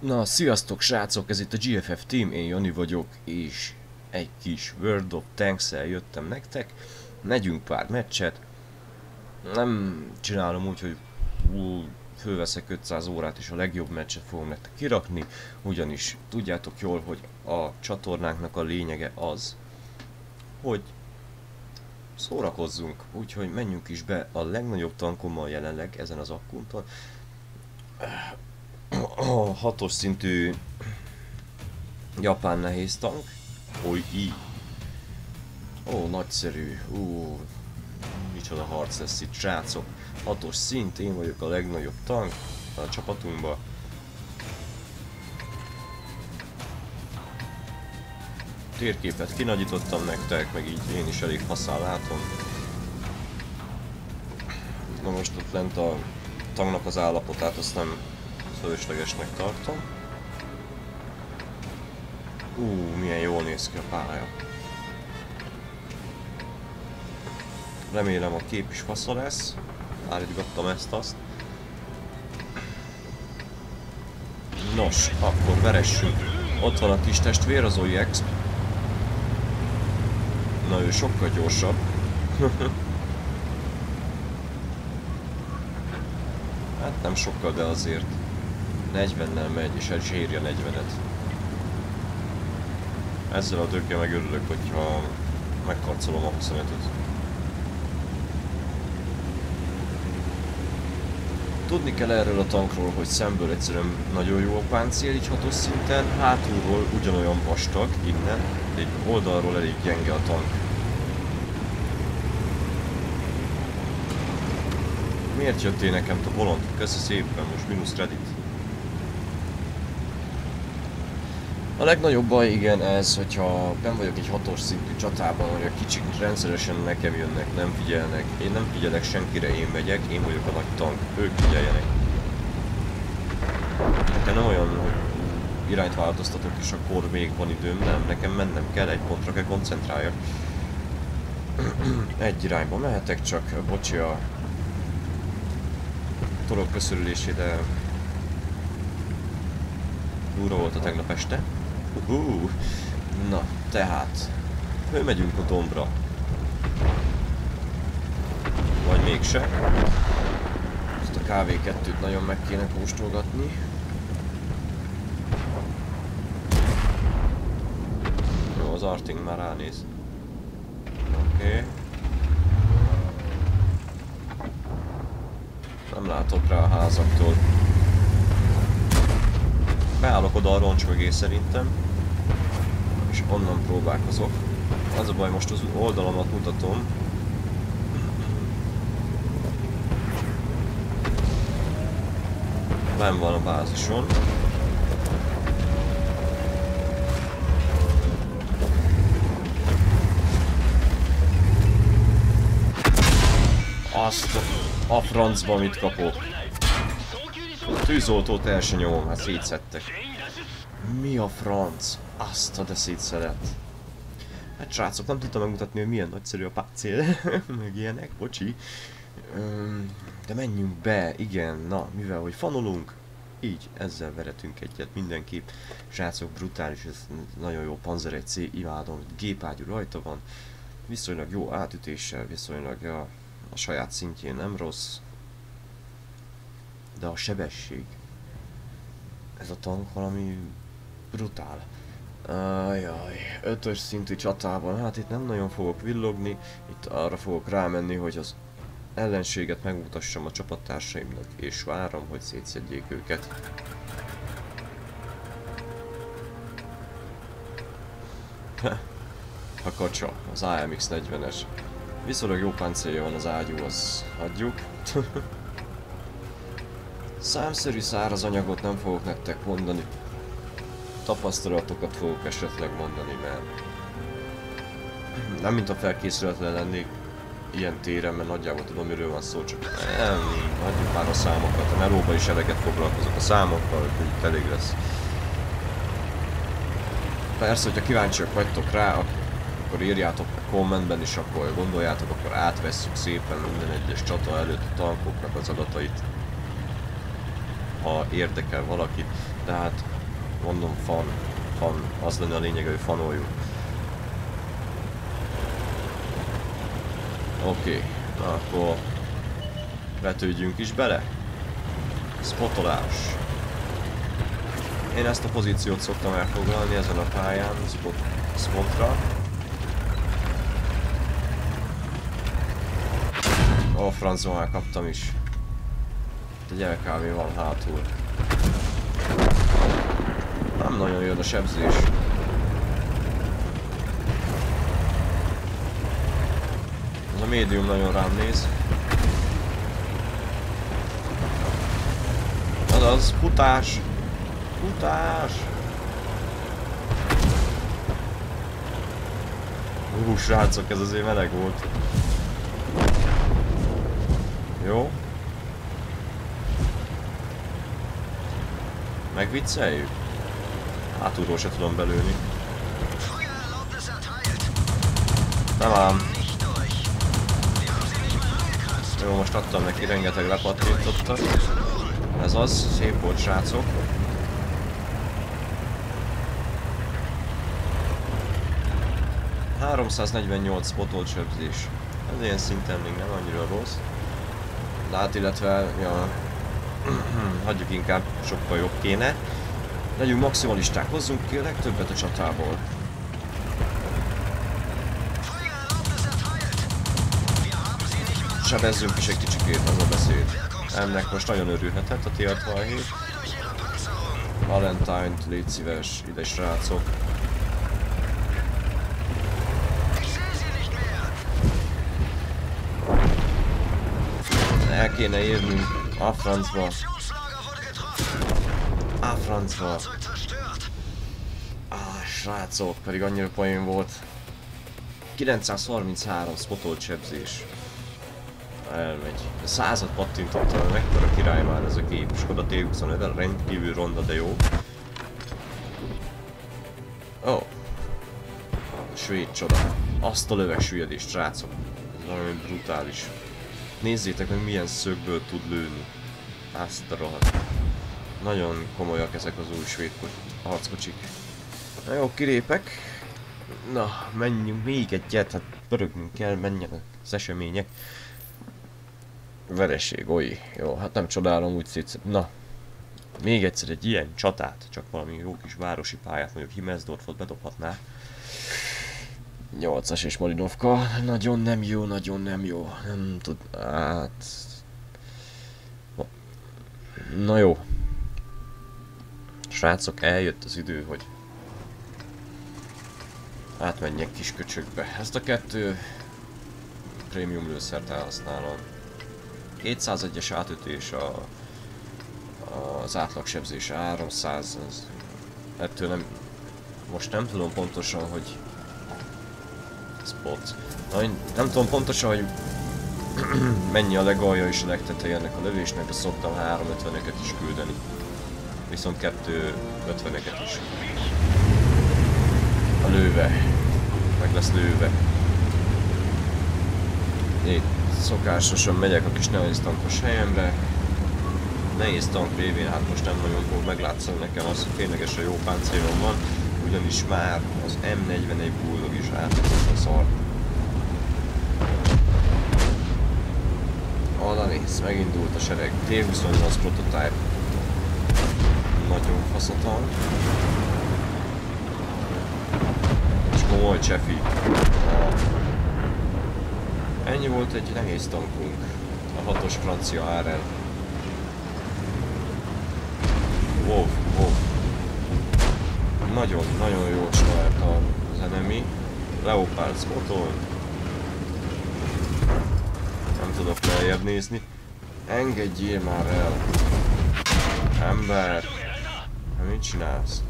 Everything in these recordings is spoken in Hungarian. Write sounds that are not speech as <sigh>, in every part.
Na, sziasztok srácok, ez itt a GFF Team, én Jani vagyok, és egy kis World of tanks jöttem nektek. Megyünk pár meccset. Nem csinálom úgy, hogy ú, fölveszek 500 órát és a legjobb meccset fogom nektek kirakni, ugyanis tudjátok jól, hogy a csatornánknak a lényege az, hogy szórakozzunk, úgyhogy menjünk is be a legnagyobb tankommal jelenleg ezen az akkunton a hatos szintű japán nehéz tank. Oly i. Ó, nagyszerű. Ú, micsoda harc lesz itt, srácok. Hatos szint, én vagyok a legnagyobb tank a csapatunkban. Térképet kinagyítottam nektek, meg így én is elég faszán látom. Na most ott lent a tanknak az állapotát azt nem fölöslegesnek tartom. Ú, milyen jól néz ki a pálya. Remélem a kép is fasza lesz. Állítgattam ezt-azt. Nos, akkor veressünk. Ott van a kis testvér, az OIX. Na ő sokkal gyorsabb. <laughs> hát nem sokkal, de azért. 40-nel megy, és egy zsírja 40-et. Ezzel a döggel meg örülök, hogyha megkarcolom a 25-öt. Tudni kell erről a tankról, hogy szemből egyszerűen nagyon jó a páncél, így hatos szinten, hátulról ugyanolyan vastag, innen, de egy oldalról elég gyenge a tank. Miért jöttél nekem a bolond? Köszi szépen, most mínusz kredit. A legnagyobb baj igen ez, hogyha nem vagyok egy hatos szintű csatában, hogy a kicsik rendszeresen nekem jönnek, nem figyelnek. Én nem figyelek senkire, én megyek, én vagyok a nagy tank, ők figyeljenek. Nekem nem olyan, hogy irányt változtatok és akkor még van időm, nem, nekem mennem kell, egy pontra kell koncentráljak. egy irányba mehetek, csak bocsi a torok köszörülésére durva volt a tegnap este. Uh, na, tehát, megyünk a dombra. Vagy mégse. Ezt a KV2-t nagyon meg kéne kóstolgatni. Jó, az Arting már ránéz. Oké. Okay. Nem látok rá a házaktól. Beállok oda a roncs mögé szerintem. És onnan próbálkozok. Az a baj, most az oldalamat mutatom. Nem van a bázison. Azt a francba mit kapok. Tűzoltót el se nyomom, hát szétszedtek. Mi a franc? Azt a de szétszedett. Hát srácok, nem tudtam megmutatni, hogy milyen nagyszerű a pácél. <laughs> Meg ilyenek, bocsi. De menjünk be, igen, na, mivel hogy fanolunk, így, ezzel veretünk egyet mindenképp. Srácok, brutális, ez nagyon jó Panzer C, imádom, gépágyú rajta van. Viszonylag jó átütéssel, viszonylag a, a saját szintjén nem rossz de a sebesség. Ez a tank valami brutál. Ajaj, ötös szintű csatában, hát itt nem nagyon fogok villogni, itt arra fogok rámenni, hogy az ellenséget megmutassam a csapattársaimnak, és várom, hogy szétszedjék őket. a kacsa, az AMX 40-es. Viszonylag jó páncélja van az ágyú, az hagyjuk. <laughs> Számszerű száraz anyagot nem fogok nektek mondani. Tapasztalatokat fogok esetleg mondani, mert nem mint a felkészületlen lennék ilyen téren, mert nagyjából tudom, miről van szó, csak nem, hagyjuk már a számokat. A melóba is eleget foglalkozok a számokkal, hogy elég lesz. Persze, hogyha kíváncsiak vagytok rá, akkor írjátok a kommentben is, akkor gondoljátok, akkor átvesszük szépen minden egyes csata előtt a tankoknak az adatait ha érdekel valakit, de hát mondom fan, fan, az lenne a lényeg, hogy fanoljuk. Oké, okay. akkor vetődjünk is bele. Spotolás. Én ezt a pozíciót szoktam elfoglalni ezen a pályán, spot, spotra. Ó, francba már kaptam is. A gyerek van hátul. Nem nagyon jön a sebzés. Ez a médium nagyon rám néz. Azaz, futás! Futás! Hú, srácok, ez azért meleg volt. Jó. Megvicceljük? Hátulról se tudom belőni. Nem ám. Jó, most adtam neki rengeteg lepattintottat. Ez az, szép volt srácok. ...348 spotolt sebzés. Ez ilyen szinten még nem annyira rossz. Hát illetve, ja, hagyjuk inkább, sokkal jobb kéne. Legyünk maximalisták, hozzunk ki a legtöbbet a csatából. Sebezzünk is egy kicsikét, az a beszéd. Ennek most nagyon örülhetett a T67. Valentine-t légy szíves, ide srácok. El kéne érnünk a francba. A francba. Ah, srácok, pedig annyira poén volt. 933 spotolt sebzés. Elmegy. Százat pattintottam, mekkora király már ez a gép. Skoda T25, rendkívül ronda, de jó. Ó. Oh. Svéd csoda. Azt a süllyedést, srácok. Ez valami brutális. Nézzétek meg milyen szögből tud lőni. Azt a rohadt. Nagyon komolyak ezek az új svéd harckocsik. Na jó, kilépek. Na, menjünk még egyet, hát pörögnünk kell, menjenek az események. Vereség, oly. Jó, hát nem csodálom úgy szét. Na, még egyszer egy ilyen csatát, csak valami jó kis városi pályát, mondjuk Himezdorfot bedobhatná. 8-as és Malinovka, nagyon nem jó, nagyon nem jó, nem tud, hát... Na jó. Srácok, eljött az idő, hogy átmenjek kis köcsökbe. Ezt a kettő prémium lőszert elhasználom. 201-es átütés a, az átlagsebzése 300, ez, ettől nem, most nem tudom pontosan, hogy spot. Na, nem tudom pontosan, hogy <clears throat> mennyi a legalja és a legteteje ennek a lövésnek, de szoktam 350-eket is küldeni. Viszont 250-eket is. A lőve. Meg lesz lőve. Itt szokásosan megyek a kis nehéz tankos helyemre. Nehéz tank révén hát most nem nagyon fog meglátszani nekem az, hogy ténylegesen jó páncélom van ugyanis már az M41 Bulldog is átadott a szar. Oda néz, megindult a sereg. T28 prototype. Nagyon faszatal. És komoly csefi. Ennyi volt egy nehéz tankunk. A hatos francia RL. Wow, wow nagyon, nagyon jó csinált az enemy. Leopard spotol. Nem tudok lejjebb nézni. Engedjél már el. Ember. Hát mit csinálsz?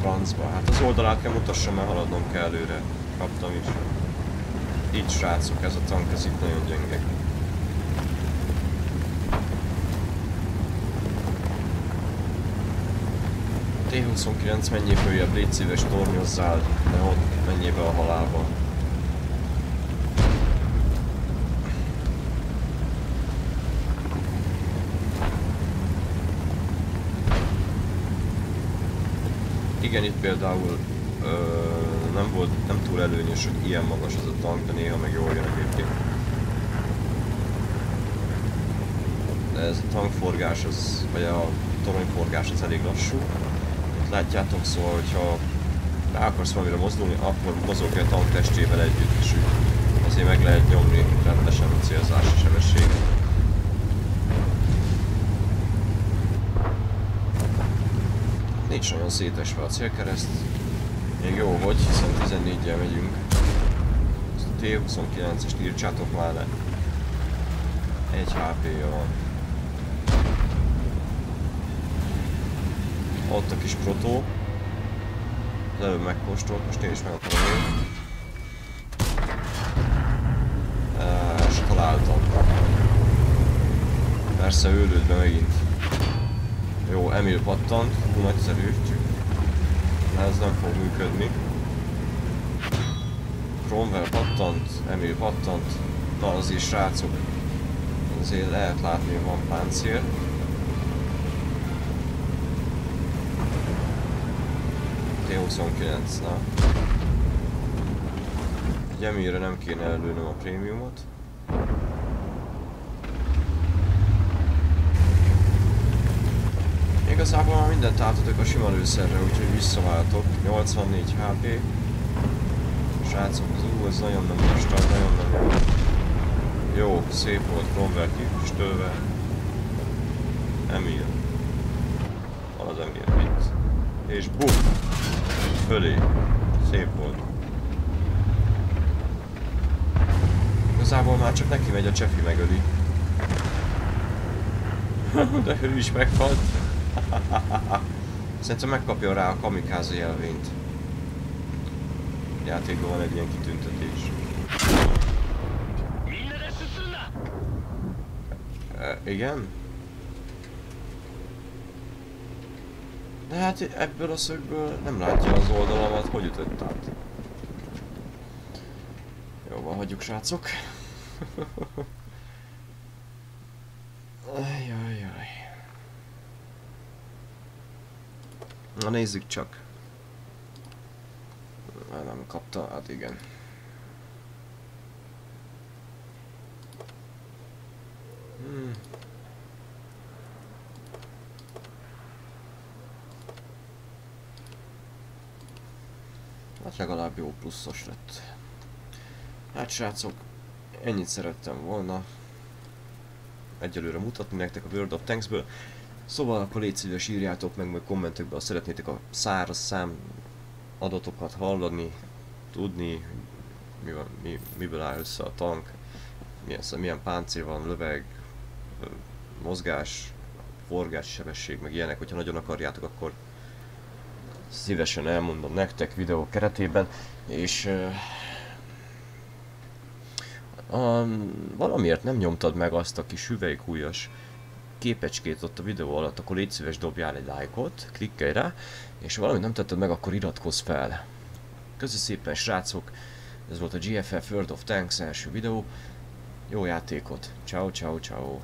Francba. Hát az oldalát kell mutassam, mert haladnom kell előre. Kaptam is. Így srácok, ez a tank, ez itt nagyon gyenge. T-29 mennyi följebb, légy szíves tornyozzál, ott menjél be a halálba. Igen, itt például ö, nem volt, nem túl előnyös, hogy ilyen magas az a tank, de néha meg jól jön egyébként. De ez a tankforgás, az, vagy a toronyforgás az elég lassú. Látjátok, szóval, hogyha rá akarsz valamire mozdulni, akkor mozogja a tank testével együtt, és azért meg lehet nyomni rendesen a célzási sebességet. Nincs nagyon szétesve a célkereszt. Még jó, hogy, hiszen 14-jel megyünk. Ezt a T29-est írtsátok már le. Egy HP-ja van. Ott a kis protó. Az előbb megkóstolt, most én is meg akarom én. És találtam. Persze őrült megint. Jó, Emil pattant, nagyszerű, csak ez nem fog működni. Cromwell pattant, Emil pattant, na azért srácok, azért lehet látni, hogy van páncél. T29, na. Egy Emilre nem kéne előnöm a prémiumot. Igazából már mindent átadok a sima lőszerre, úgyhogy visszaváltok. 84 HP. Srácok, az ez nagyon nem vastag, nagyon nem jó. Jó, szép volt, Cromwell kipüstölve. Emil. Van az Emil itt. És bum! Fölé. Szép volt. Igazából már csak neki megy a csefi megöli. <laughs> De ő is meghalt. <laughs> Szerintem megkapja rá a kamikáza jelvényt. Játékban van egy ilyen kitüntetés. E, igen? De hát ebből a szögből nem látja az oldalamat, hogy ütött át. Jó van, hagyjuk srácok. Ajajaj. Na nézzük csak. Nem kapta, hát igen. Hmm. Hát legalább jó pluszos lett. Hát srácok, ennyit szerettem volna egyelőre mutatni nektek a World of Tanksből. Szóval akkor légy szíves írjátok meg majd kommentekben, ha szeretnétek a száraz szám adatokat hallani, tudni, mi van, mi, miből áll össze a tank, milyen, milyen páncél van, löveg, mozgás, forgás, sebesség, meg ilyenek, hogyha nagyon akarjátok, akkor szívesen elmondom nektek videó keretében, és uh, um, valamiért nem nyomtad meg azt a kis hüvelykújas képecskét ott a videó alatt, akkor légy szíves dobjál egy lájkot, klikkelj rá, és ha valamit nem tetted meg, akkor iratkozz fel. Köszi szépen srácok, ez volt a GFF World of Tanks első videó, jó játékot, ciao ciao ciao.